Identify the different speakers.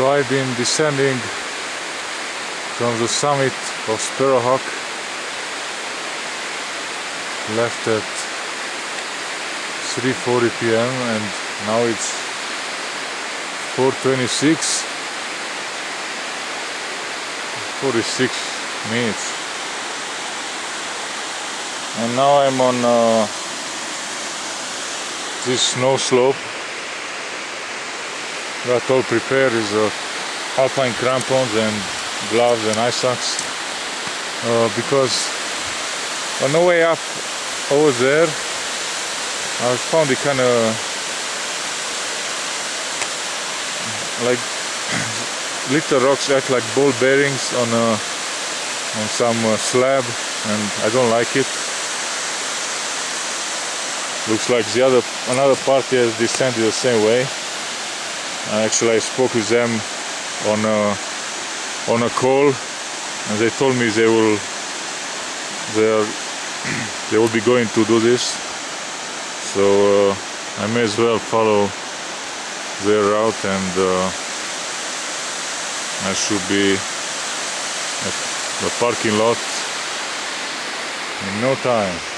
Speaker 1: So I've been descending from the summit of Sparrowhawk left at 3.40 p.m. and now it's 4.26 46 minutes and now I'm on uh, this snow slope got all prepared is uh, alpine crampons and gloves and ice axe. Uh, because on the way up over there I found it kind of like little rocks act like ball bearings on a, on some uh, slab and I don't like it. Looks like the other another party has descended the same way actually I spoke with them on a, on a call and they told me they will they are they will be going to do this. So uh, I may as well follow their route and uh, I should be at the parking lot in no time